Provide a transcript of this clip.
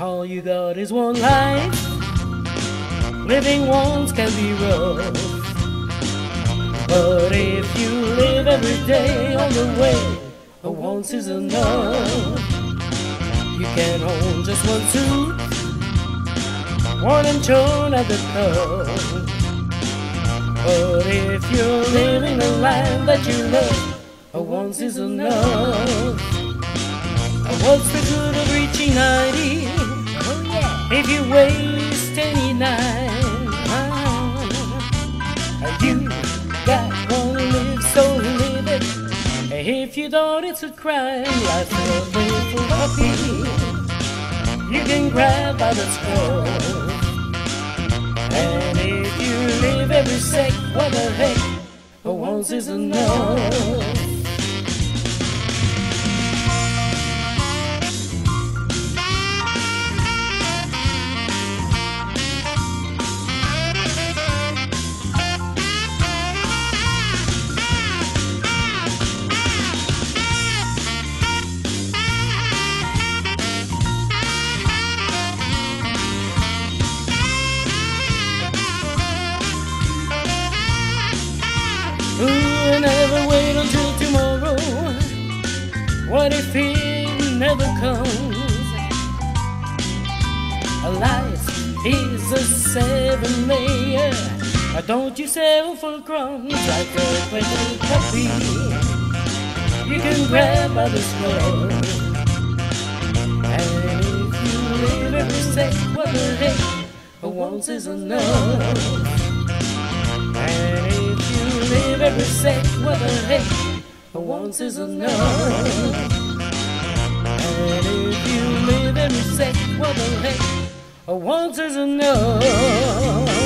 All you got is one life. Living once can be rough. But if you live every day on the way, a once is enough. You can own just one suit, one and turn at the cup. But if you're living a life that you love, a once is enough. What's the good of reaching 90 if you waste any night? You got one to live, so live it. If you don't, it's a crime. Life's a beautiful puppy. You can grab by the skull. And if you live every sec, what the heck? A once is enough. Comes? Life is a seven layer. Don't you settle for crumbs like a little puppy. You can grab by the skull. And if you live every sec, what the heck? A once is enough. And if you live every sec, what the heck? A once is enough. And if you live every sec, what the heck? Once is enough.